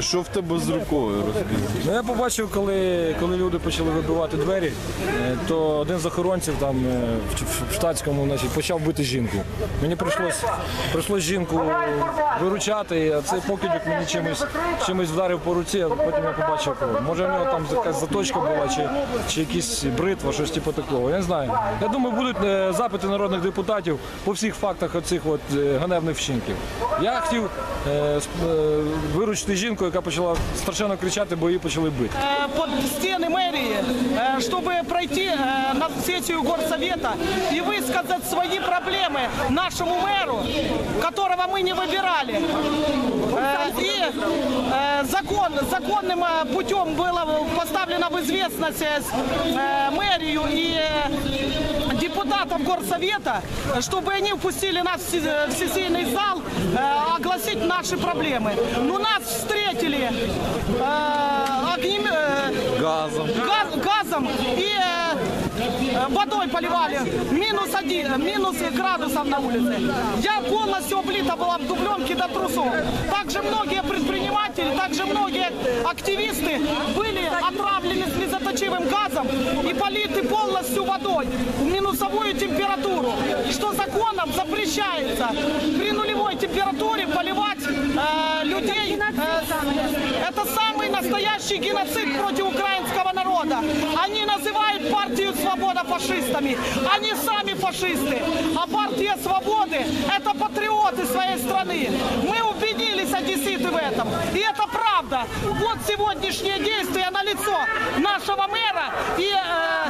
Що в тебе з рукою розкажи? Ну, я побачив, коли, коли люди почали вибивати двері, е, то один з охоронців там е, в, в- штатському значить, почав бити жінку. Мені прийшлось, жінку виручати, а цей покидьок мені чимось, чимось вдарив по руці, а потім я побачив кров. Може в нього там якась заточка була, чи, чи якісь бритва, щось типу такого. Я не знаю. Я думаю, будуть е, запити народних депутатів по всіх фактах оцих от е, ганебних вчинків. Я хотів е, е, виручити жінку, яка почала страшенно кричати, бо її почали бити. под мэрии, э, чтобы пройти на сессию горсовета и высказать свои проблемы нашему мэру, которого мы не выбирали. Э, И э, закон, законным э, путем было поставлено в известность мэрию и депутатов горсовета, чтобы они впустили нас в се- в сессийный зал огласить наши проблемы. Но нас встретили э, огнем- э, Газом. газ- газом и э, э, водой поливали. Минус один, минус градусов на улице. Я полностью облита была в дубленке до трусов. Также многие предприниматели, также многие активисты были отравлены слезоточивым газом и политы полностью водой в минусовую температуру, что законом запрещается при нулевой температуре это самый настоящий геноцид против украинского народа. Они называют партию «Свобода» фашистами. Они сами фашисты. А партия «Свободы» — это патриоты своей страны. Мы убедились, одесситы, в этом. И это правда. Вот сегодняшнее действие на лицо нашего мэра и э.